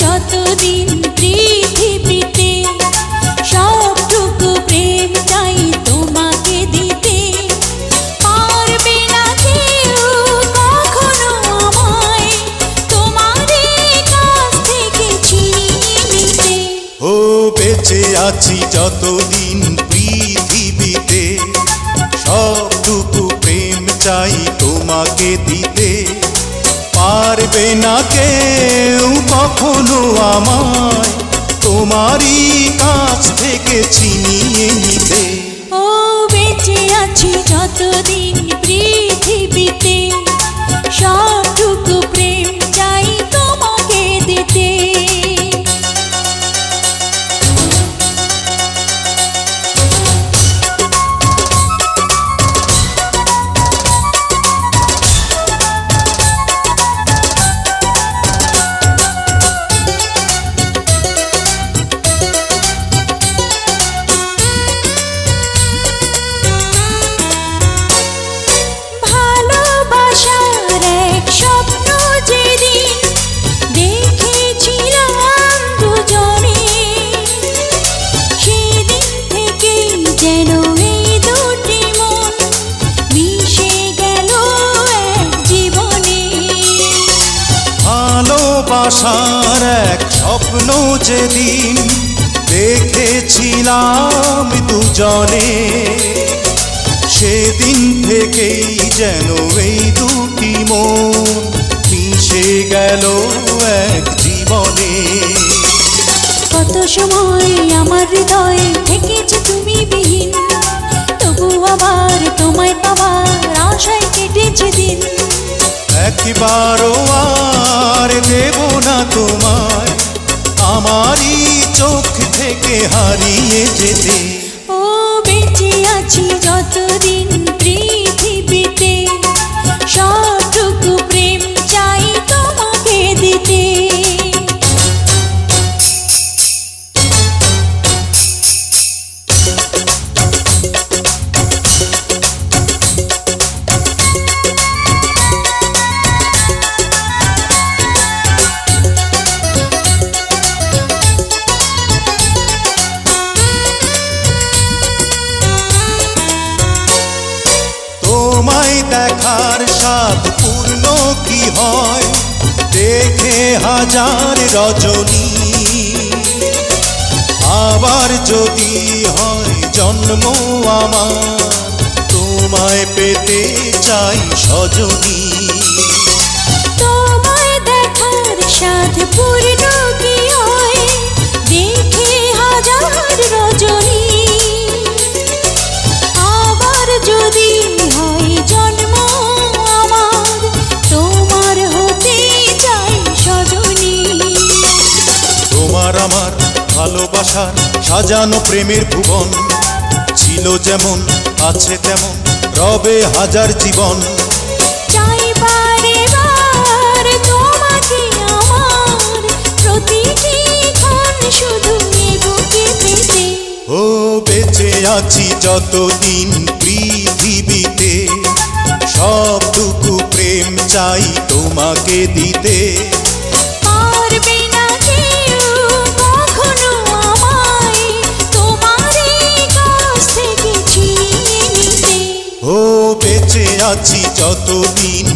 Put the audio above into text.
যতদিন পৃথিবীতে। বেঁচে আছি যতদিন পৃথিবীতে, সবটুকু প্রেম চাই তোমাকে দিতে। পারবে না কেউ কখনো আমায়, তোমারই কাছ থেকে ছিনিয়ে নিতে। ও বেঁচে আছি যতদিন পৃথিবীতে। যেদিন দেখেছিলাম দুজনে সেদিন থেকেই যেন এই দুটি মন মিশে গেল এক জীবনে। কত সময় আমার হৃদয়ে থেকেছে তুমি বিহীন তবু আবার তোমায় পাওয়ার আশায় কেটেছে দিন। একবারও আর দেব না তোমায়। আমারই চোখ থেকে হারিয়ে যেতে। দেখার স্বাদ পূর্ণ কি হয়? দেখে হাজার রজনী। আবার যদি হয় জন্ম আমার, তোমায় পেতে চাই সজনী। ভালোবাসার সাজানো প্রেমের ভুবন। ছিল যেমন আছে তেমন রবে হাজার জীবন। ও বেঁচে আছি যতদিন পৃথিবীতে সবটুকু প্রেম চাই তোমাকে দিতে। আছি যতদিন